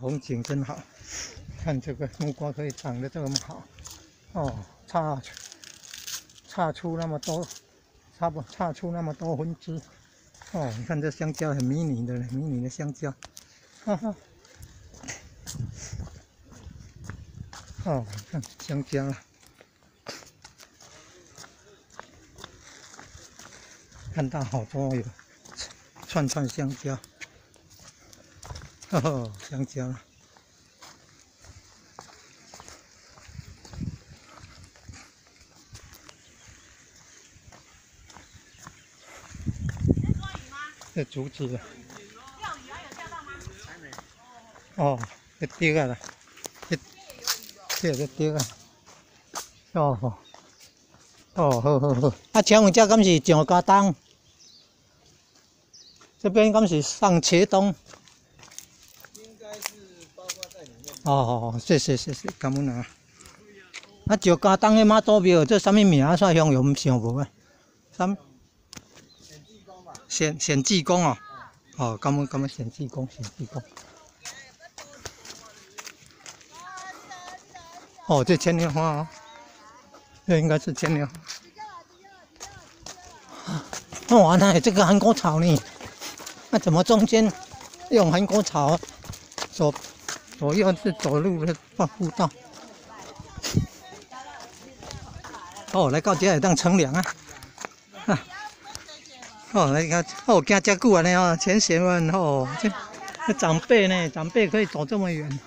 风景真好，看这个木瓜可以长得这么好，哦，差差出那么多，差不差出那么多分枝，哦，你看这香蕉很迷你的迷你的香蕉，哈哈，哦，看香蕉了，看到好多有串串香蕉。哦，香蕉。这竹子。钓鱼还有钓到吗？还没。哦，这钓啊了，这这这钓啊。哦哦。哦，好好好。啊，请问这敢是上家东？这边敢是上茄东？哦哦，谢谢谢谢，感恩啊！啊，石家当的妈祖庙，这啥物名啊？煞乡有唔想无啊？啥？显济公吧。显显济公哦。哦，感恩感恩显济公，显济公。哦，这千年花哦，这应该是千年。那完了，这个韩国草呢？那怎么中间用韩国草？左。左右是走路的放步道。哦，来到这会当乘凉啊！哈哦，来看，哦，行这久安尼哦，前贤们哦，这长辈呢，长辈可以走这么远。